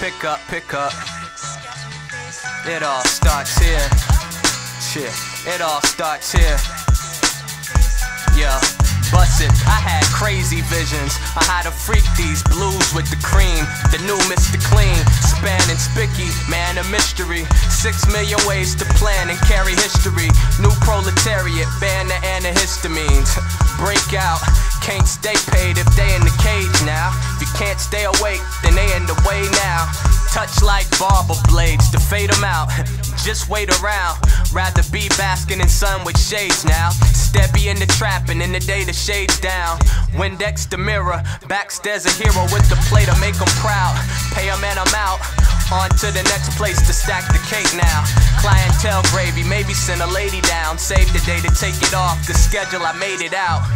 Pick up, pick up. It all starts here. Shit, it all starts here. Yeah, bust it. I had crazy visions. I had to freak these blues with the cream. The new Mr. Clean, span and spicky, man a mystery. Six million ways to plan and carry history. New proletariat, ban the antihistamines. Break out, can't stay paid if they in the cage now. Can't stay awake, then they in the way now. Touch like barber blades to fade them out. Just wait around. Rather be basking in sun with shades now. Stebby in the trap and in the day the shades down. Windex the mirror. Backstairs a hero with the plate to make them proud. Pay them and I'm out. On to the next place to stack the cake now. Clientele gravy, maybe send a lady down. Save the day to take it off. The schedule, I made it out.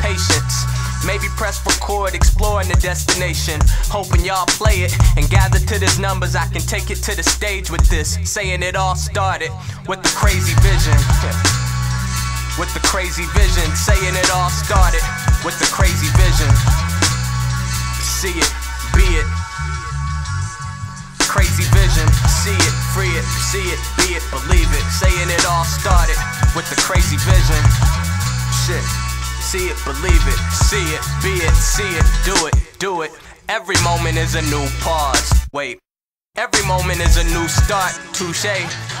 Patience. Maybe press record, exploring the destination. Hoping y'all play it and gather to these numbers. I can take it to the stage with this. Saying it all started with the crazy vision. With the crazy vision. Saying it all started with the crazy vision. See it, be it. Crazy vision, see it, free it, see it, be it, believe it. Saying it all started with the crazy vision. Shit. See it, believe it, see it, be it, see it, do it, do it. Every moment is a new pause. Wait. Every moment is a new start, touche.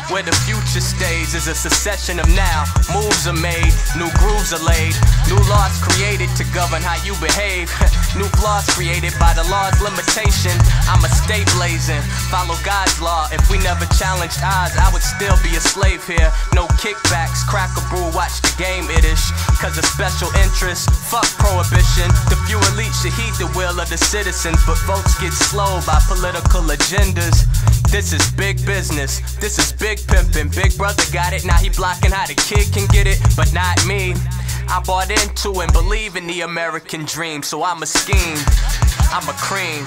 Where the future stays is a succession of now. Moves are made, new grooves are laid, new laws created to govern how you behave. new flaws created by the law's limitation. I'ma stay blazing, follow God's law. If we never challenged odds, I would still be a slave here. No kickbacks, crack a brew, watch the game itish. Cause of special interest, fuck prohibition. The few elite should heed the will of the citizens, but votes get slowed by political agendas. This is big business, this is big pimpin'. Big brother got it, now he blocking how the kid can get it, but not me. I bought into and believe in the American dream, so I'm a scheme, I'm a cream.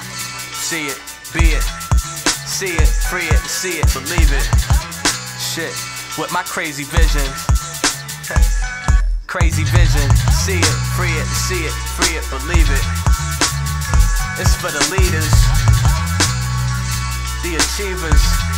See it, be it, see it, free it, see it, believe it. Shit, with my crazy vision. crazy vision, see it, free it, see it, free it, believe it. It's for the leaders, the achievers.